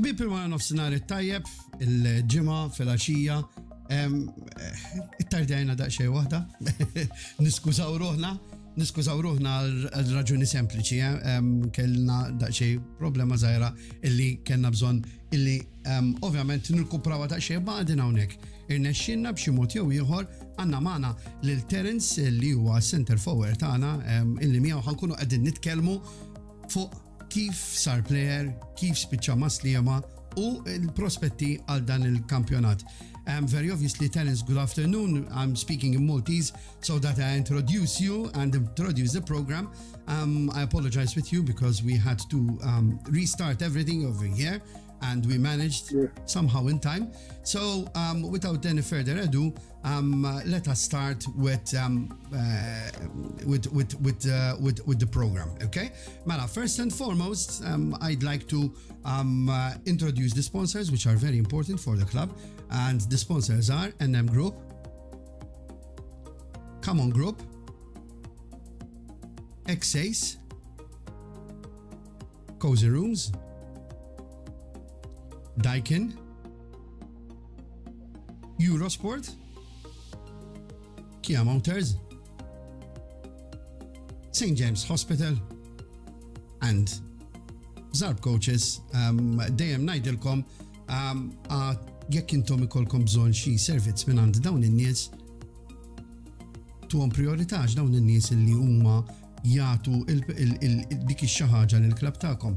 Ħbib il-wara nofsinhar it-tajjeb, il-ġimgħa fil-għaxija, eh, it-tardajna daqsxejn waħda, niskużaw ruħna, niskużaw ruħna għal-raġuni sempliċi, eh, kellna daqxej problema zaħira illi kellna bżon illi ovvjament nirkuprawa daqxej baħdin hawnhekk. Irnexxinna b'xi mod jew ieħor għandna magħna lil Terence li huwa center forward tagħna illi miegħu ħankunu qegħdin nitkellmu fuq kif sar player, kif spiċċa maslima u il-prospetti għal dan il-kampjonat. Um, very obviously, Terence, good afternoon. I'm speaking in Maltese so that I introduce you and introduce the program. Um, I apologize with you because we had to um, restart everything over here and we managed yeah. somehow in time. So, um, without any further ado, um, uh, let us start with um, uh, with with with, uh, with with the program. Okay, Mala. First and foremost, um, I'd like to um, uh, introduce the sponsors, which are very important for the club, and the sponsors are NM Group, Come On Group, Xace, Cozy Rooms. Daikin, Eurosport, Kia Motors, St. James Hospital, and Zarb Coaches. Um, dejjem najdilkom um, jekk intom ikolkom bżon xi servizz minn għand dawn in-nies tuhom prioritax dawn in-nies li huma jagħtu dik ix-xi ħaġa lill-klab tagħkom.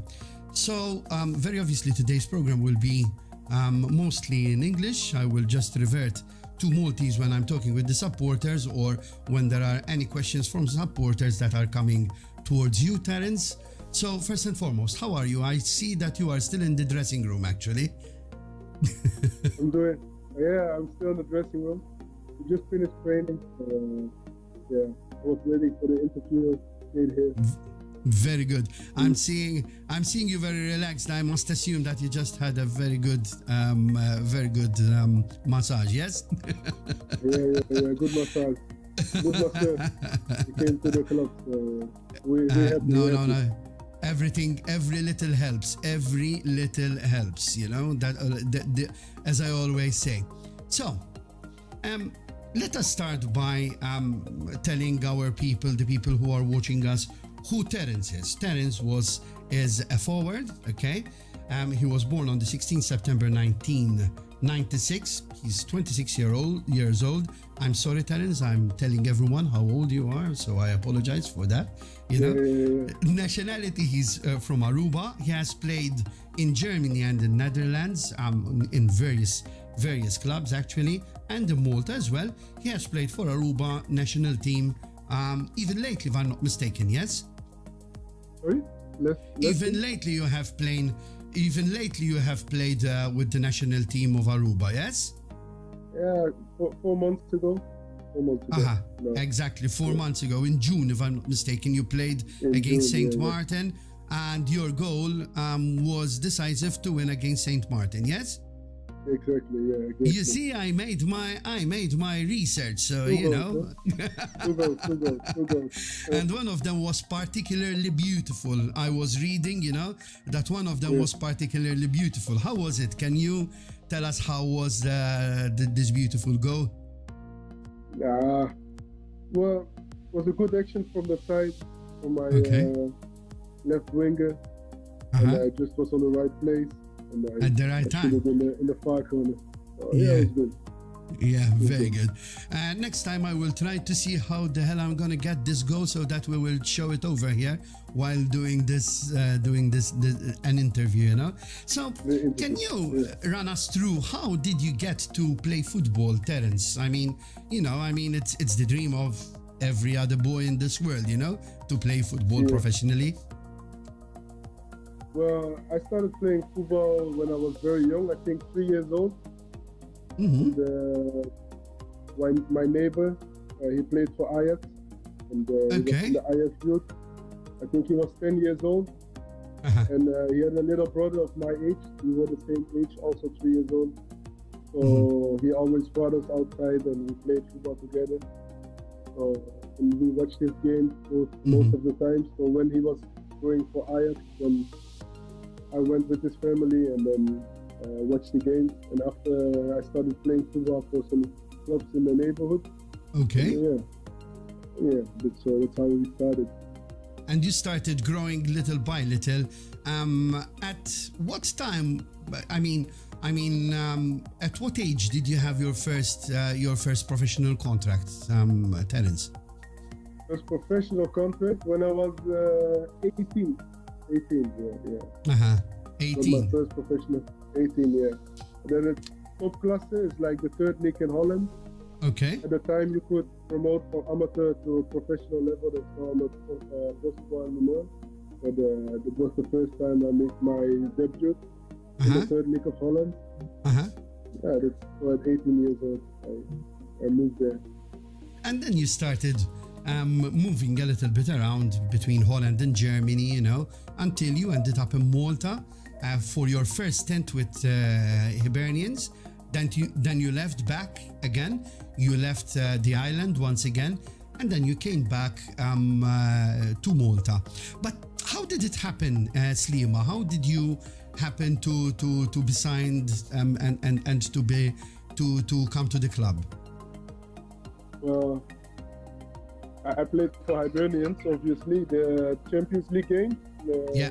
So, um, very obviously, today's program will be um, mostly in English. I will just revert to Maltese when I'm talking with the supporters or when there are any questions from supporters that are coming towards you, Terence. So, first and foremost, how are you? I see that you are still in the dressing room, actually. I'm doing, yeah, I'm still in the dressing room. We just finished training. Uh, yeah, I was ready for the interview. Stayed here. Very good. I'm seeing I'm seeing you very relaxed. I must assume that you just had a very good um, uh, very good um, massage. Yes. yeah, yeah, yeah, good massage. Good massage. we came to the club. So we, we uh, no, no, no. Everything, every little helps. Every little helps. You know that, uh, the, the, as I always say. So, um, let us start by um, telling our people, the people who are watching us, who Terence is. Terence was is a forward, okay? Um, he was born on the 16th September 1996. He's 26 year old years old. I'm sorry, Terence. I'm telling everyone how old you are, so I apologize for that. You know, nationality. He's uh, from Aruba. He has played in Germany and the Netherlands, um, in various various clubs actually, and in Malta as well. He has played for Aruba national team. Um, even lately, if I'm not mistaken, yes? Sorry? Left, left even lately you have played even lately you have played uh, with the national team of Aruba, yes? Yeah, four, four months ago. Four months ago. Uh-huh. No. Exactly, four yeah. months ago in June, if I'm not mistaken, you played in against Saint yeah, Martin, yeah. and your goal um, was decisive to win against Saint Martin. Yes. Exactly. Yeah. Exactly. You see, I made my I made my research, so you know. two goals, two goals, and one of them was particularly beautiful. I was reading, you know, that one of them was particularly beautiful. How was it? Can you tell us how was uh, the, this beautiful goal? Yeah. Well, was a good action from the side from my okay. uh, left winger, uh-huh. and I just was on the right place and at the right time. In the, in the far corner. So, yeah, yeah, it was good. Yeah, very good. Uh, next time I will try to see how the hell I'm gonna get this goal so that we will show it over here while doing this, uh, doing this, this, an interview. You know. So can you yeah. run us through how did you get to play football, Terence? I mean, you know, I mean it's it's the dream of every other boy in this world, you know, to play football yeah. professionally. Well, I started playing football when I was very young. I think three years old. Mm-hmm. And, uh, my, my neighbor, uh, he played for Ajax, and uh, okay. the Ajax youth. I think he was 10 years old, uh-huh. and uh, he had a little brother of my age. We were the same age, also three years old. So mm-hmm. he always brought us outside, and we played football together. So and we watched his games most, mm-hmm. most of the time. So when he was going for Ajax, then I went with his family and then uh, watched the games. And after I started playing football for some clubs in the neighborhood. Okay. Yeah, yeah. That's, uh, that's how we started. And you started growing little by little. Um, at what time? I mean, I mean, um, at what age did you have your first uh, your first professional contract, um, Terence? First professional contract when I was uh, 18. 18, yeah, yeah. Uh huh. That was 18. my first professional. 18, yeah. And then the top class is like the third league in Holland. Okay. At the time, you could promote from amateur to professional level. That's not uh, possible anymore. But uh, it was the first time I made my debut in Uh-huh. the third league of Holland. Uh huh. Yeah, that's so at 18 years old. I, I moved there. And then you started um, moving a little bit around between Holland and Germany, you know, until you ended up in Malta uh, for your first stint with uh, Hibernians. Then you, then you left back again. You left uh, the island once again, and then you came back um, uh, to Malta. But how did it happen, Sliema? How did you happen to to to be signed um, and and and to be to to come to the club? Well, I played for Hibernians, obviously, the Champions League game. The, Yeah.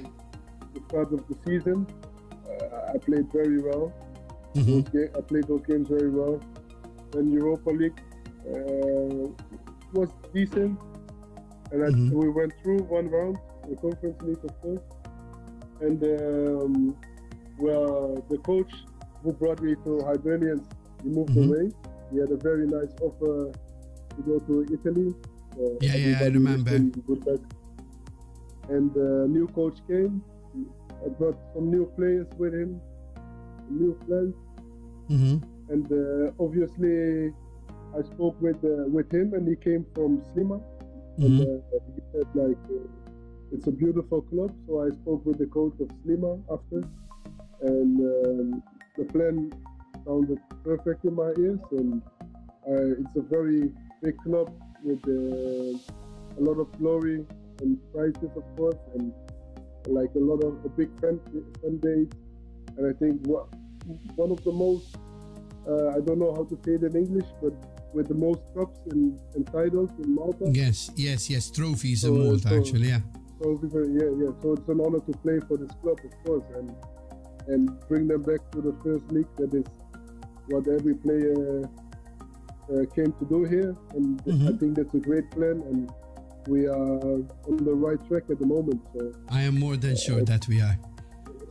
The start of the season. Uh, I played very well. Mhm. Ga- I played those games very well. Then Europa League uh, was decent, and I, Mhm. we went through one round, the Conference League, of course. And um, well, the coach who brought me to Hibernians, he moved Mhm. away. He had a very nice offer to go to Italy. So Yeah, yeah, I remember. Good luck. And uh, new coach came. I brought some new players with him, new plans, hmm and uh, obviously I spoke with uh, with him, and he came from Sliema, and Mhm. uh, he said like uh, it's a beautiful club. So I spoke with the coach of Sliema after, and um, the plan sounded perfect in my ears, and uh, it's a very big club with uh, a lot of glory and prices, of course, and like a lot of a big fan, fan base. And I think what, one of the most uh, I don't know how to say it in English, but with the most cups and, and titles in Malta. Yes, yes, yes. Trophies in So, uh, Malta, so- actually. Yeah. So yeah, yeah. So it's an honor to play for this club, of course, and and bring them back to the first league. That is what every player uh, came to do here, and I Mhm. think that's a great plan, and we are on the right track at the moment. So I am more than sure that we are.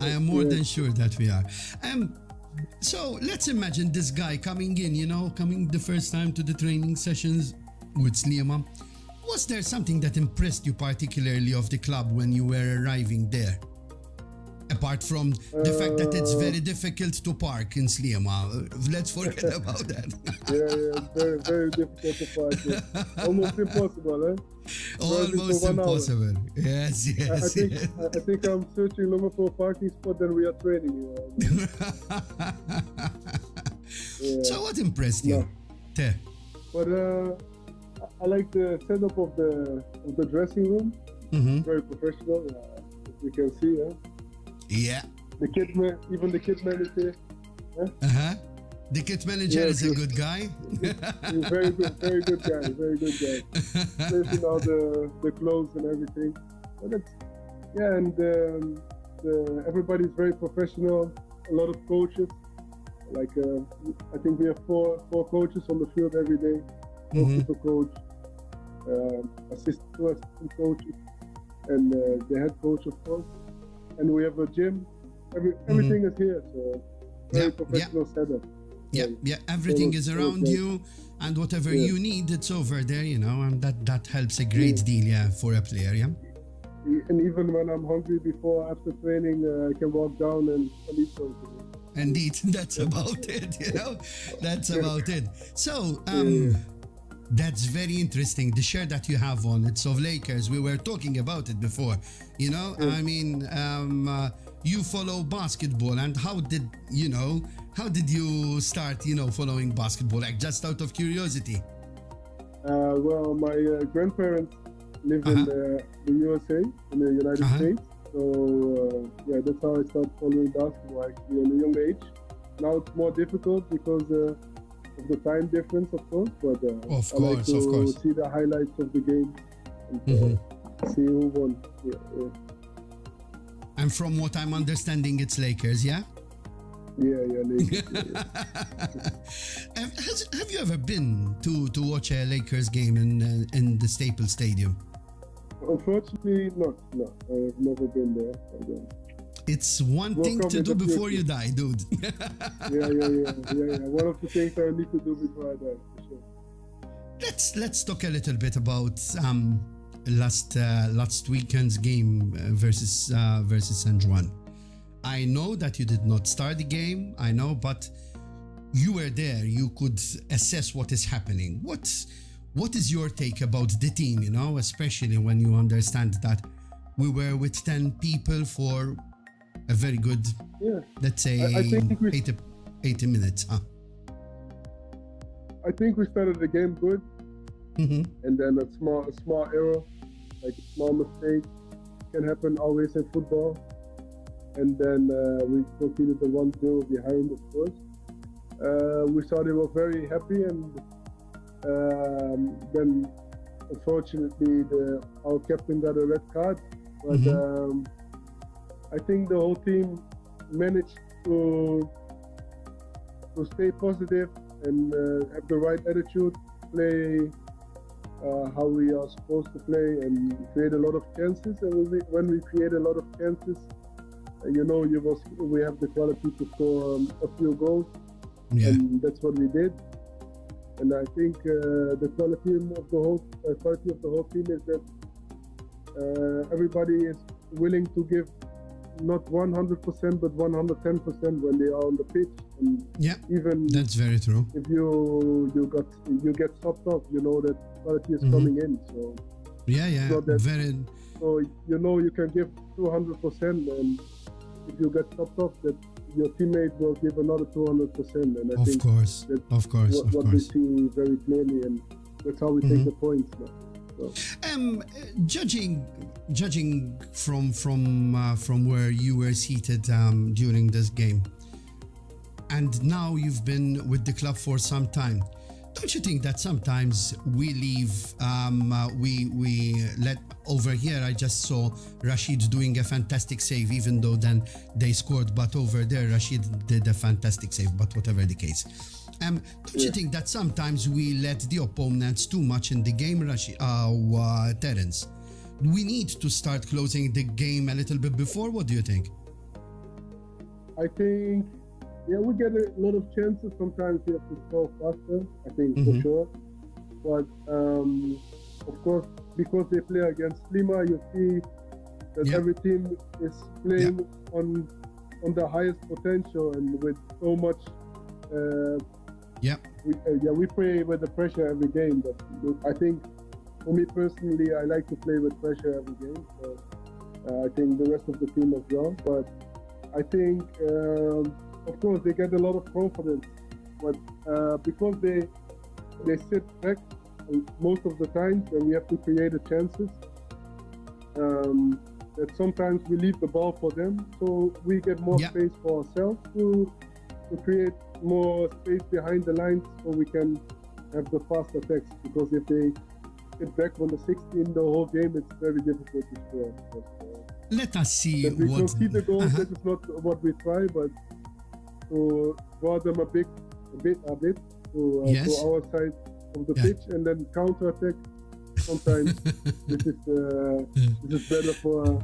I am more Yeah. than sure that we are. Um, so let's imagine this guy coming in, you know, coming the first time to the training sessions with Sliema. Was there something that impressed you particularly of the club when you were arriving there? Apart from the fact that it's Uh, very difficult to park in Sliema, let's forget about that. yeah, yeah, very very difficult to park. it. Almost impossible, eh? Almost one hour. impossible. Yes, I, I yes, think yes. I, I think I'm searching longer for a parking spot than we are training. You know? Yeah. So what impressed you? No. Te. But uh, I- like the setup of the of the dressing room. Mhm. Very professional, uh, as you can see. Yeah? Yeah. The kid man, even the kid man is. Uh-huh. The kit manager Yeah, is a good. good guy. He's very good, very good guy, very good guy. Placing all the the clothes and everything. But it's yeah, and um, the, everybody's very professional. A lot of coaches. Like uh, I think we have four four coaches on the field every day. Mhm. Goalkeeper coach, um, assistant two assistant coaches, and uh, the head coach, of course. And we have a gym. Every, everything is here, so very Mm-hmm. Yeah, yeah. professional setup. yeah, yeah. Everything is around you, and whatever Yeah. you need, it's over there, you know, and that that helps a great Yeah. deal, yeah, for a player, yeah. And even when I'm hungry before, after training, uh, I can walk down and, and eat something. Indeed, that's about it, you know, that's about it. So, Yeah. um, that's very interesting. The shirt that you have on, it's of Lakers. We were talking about it before, you know. Yeah. I mean, um, uh, you follow basketball, and how did you know? How did you start, you know, following basketball? Like just out of curiosity. Uh, well, my uh, grandparents live in Uh-huh. the, the USA, in the United Uh-huh. States. So uh, yeah, that's how I started following basketball actually at a young age. Now it's more difficult because uh, of the time difference, of course. But uh, Of I like to of course. see the highlights of the game and uh, Mhm. see who won. Yeah, yeah, And from what I'm understanding, it's Lakers, yeah? yeah. yeah, Lakers, yeah, has, have you ever been to, to watch a Lakers game in uh, in the Staples Stadium? Unfortunately, not. No, I've never been there. It's one thing to do before you die, dude. Yeah, yeah, yeah, yeah, yeah. One of the things I need to do before I die, for sure. let's let's talk a little bit about um, last uh, last weekend's game uh, versus uh, versus San Ġwann. I know that you did not start the game. I know, but you were there. You could assess what is happening. What what is your take about the team? You know, especially when you understand that we were with ten people for a very good, Yeah, let's say, I- I think we- 80, 80 minutes. Huh? I think we started the game good, hmm and then a small, a small error, like a small mistake, can happen always in football. And then uh, we conceded the 1-0 behind, of course. Uh, we started off very happy, and um, then unfortunately the, our captain got a red card. But Mhm. um, I think the whole team managed to to stay positive and uh, have the right attitude, play uh, how we are supposed to play, and create a lot of chances. And when we, when we create a lot of chances, uh, you know, you was, we have the quality to score um, a few goals, Yeah. and that's what we did. And I think uh, the quality of the whole uh, quality of the whole team is that uh, everybody is willing to give not 100% but 110% when they are on the pitch and Yeah, even that's very true. if you you got you get stopped off you know that quality is Mhm. coming in so Yeah, yeah, So that- very. so you know you can give 200% and if you get stopped off that your teammate will give another 200% and I Of think course, of course, what, of what we see very clearly and that's how we take Mhm. the points now Um, judging, judging from from uh, from where you were seated um, during this game, and now you've been with the club for some time. Don't you think that sometimes we leave, um, uh, we we let over here? I just saw Rashid doing a fantastic save, even though then they scored. But over there, Rashid did a fantastic save. But whatever the case, um, don't you think that sometimes we let the opponents too much in the game, Rashid, uh, uh, Terence? We need to start closing the game a little bit before. What do you think? I think, yeah, we get a lot of chances. Sometimes we have to score faster, I think, Mhm. for sure. But um, of course, because they play against Lima, you see that Yeah. every team is playing on on the highest potential and with so much. Uh, Yeah. we, uh, yeah, we play with the pressure every game. But I think, for me personally, I like to play with pressure every game. So uh, I think the rest of the team as well. But I think, um, of course, they get a lot of confidence, but uh, because they they sit back most of the time, and we have to create the chances. Um, that sometimes we leave the ball for them, so we get more Yeah. space for ourselves to to create more space behind the lines, so we can have the fast attacks. Because if they get back on the 16 the whole game, it's very difficult to score. But, uh, Let us see we what. concede the goals, Uh-huh. That is not what we try, but to draw them a bit, a bit, a bit to, uh, Yes. to our side of the Yeah. pitch, and then counter attack. Sometimes this is uh, this is better for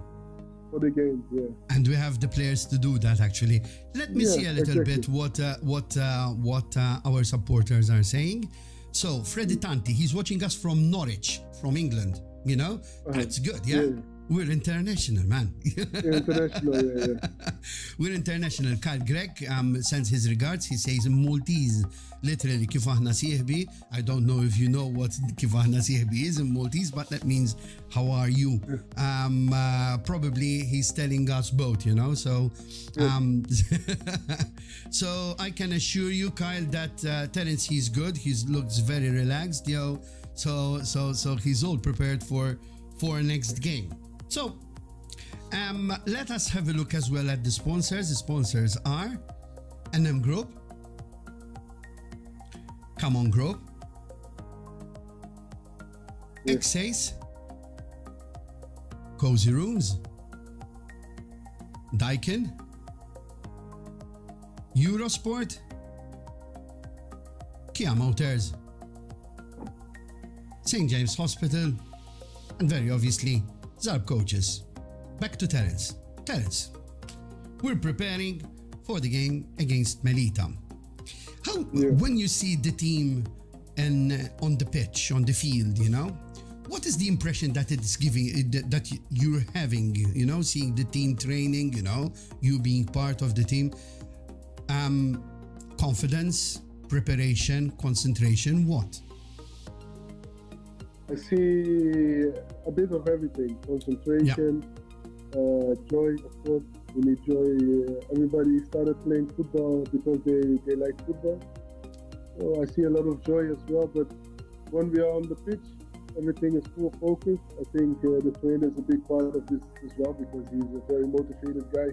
for the game. Yeah. and we have the players to do that actually let me Yeah, see a little exactly. bit what uh, what uh, what uh, our supporters are saying so freddy tanti he's watching us from norwich from england you know Uh-huh. that's good yeah, Yeah. We're international man. International. Yeah, yeah. we're international. Kyle Gregg um, sends his regards. He says in Maltese literally kif aħna sieħbi I don't know if you know what kif aħna sieħbi is in Maltese but that means how are you? Um, uh, probably he's telling us both you know so um, so I can assure you Kyle that uh, Terence he's good. He looks very relaxed yo. So so so he's all prepared for for next game so Um, let us have a look as well at the sponsors. The sponsors are NM Group, Come On Group, X-Ace, Cozy Rooms, Daikin, Eurosport, Kia Motors, St. James Hospital, and very obviously, Zarb Coaches. Back to Terence. Terence, we're preparing for the game against Melita. How, Yeah. when you see the team and uh, on the pitch, on the field, you know, what is the impression that it's giving, uh, that- that you're having, you know, seeing the team training, you know, you being part of the team? Um, confidence, preparation, concentration, what? I see a bit of everything concentration, uh, joy, of course. We need joy. Uh, everybody started playing football because they, they like football. So I see a lot of joy as well. But when we are on the pitch, everything is full focus. I think uh, the trainer is a big part of this as well because he's a very motivated guy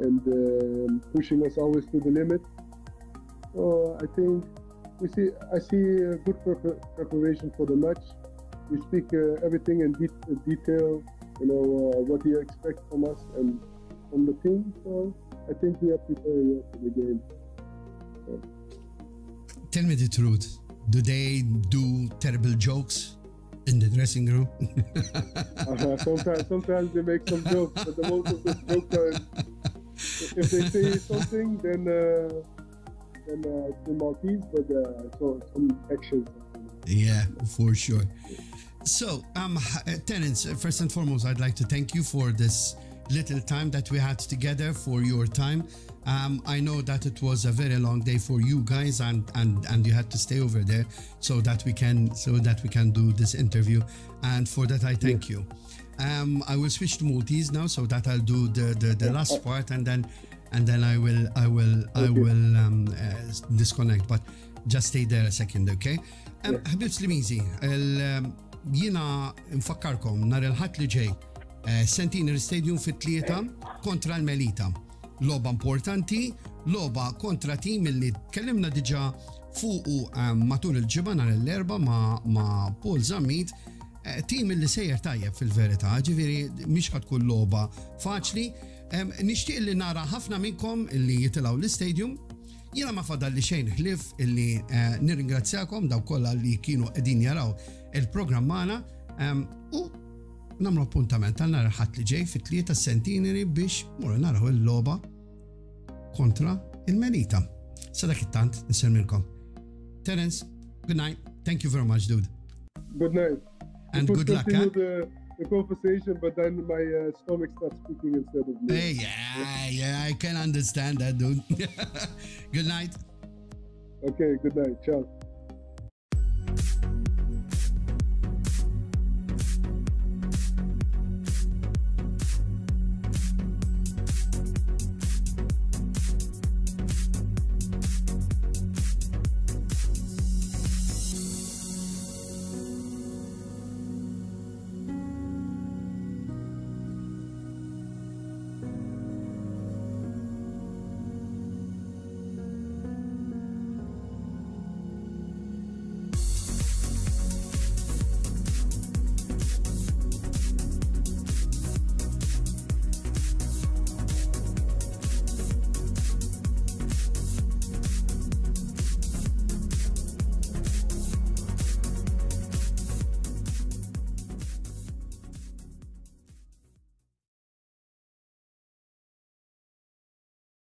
and um pushing us always to the limit. So I think we see I see a good prep- preparation for the match. We speak uh, everything in de- uh, detail, you know uh, what he expect from us and from the team. So I think we are preparing well for the game. Tell me the truth. Do they do terrible jokes in the dressing room? Uh, sometimes, sometimes they make some jokes, but the most of the jokes are if they say something, then uh, then uh, the Maltese, but uh, so some actions. Yeah, for sure. So, um, uh, Terence, uh, first and foremost, I'd like to thank you for this little time that we had together, for your time. Um, I know that it was a very long day for you guys, and and and you had to stay over there so that we can so that we can do this interview. And for that, I thank you. Um, I will switch to Maltese now, so that I'll do the the, the last part, and then and then I will I will I will um, uh, disconnect. But just stay there a second, okay? Um, Habib Slimizi, um, jina nfakkarkom nar il-ħat li ġej eh, Centenary Stadium fit-tlieta kontra l-Melita. Loba importanti, loba kontra tim li tkellimna diġa fuqu um, matul il-ġimgħa nar l-erba ma, ma Paul Zammit Eh, tim li sejjer tajjeb fil-verità, ġiviri miex tkun loba faċli. Nixtieq li nara ħafna minnkom illi jitilgħu l-istadium. Jiena ma fadal li xejn ħlif illi eh, nirringrazzjakom daw kollha li kienu qegħdin jaraw il-programm magħna u namlu appuntament għal nara ħadd li ġej fit-tlieta centenary biex mura naraw il-loba kontra il-Melita. Sadak it-tant nisemmilkom. Terence, good night. Thank you very much, dude. Good night. And good luck, huh? the, the conversation, but then my uh, stomach starts speaking instead of me. Hey, yeah, yeah, I can understand that, dude. Good night. Okay, good night. Ciao.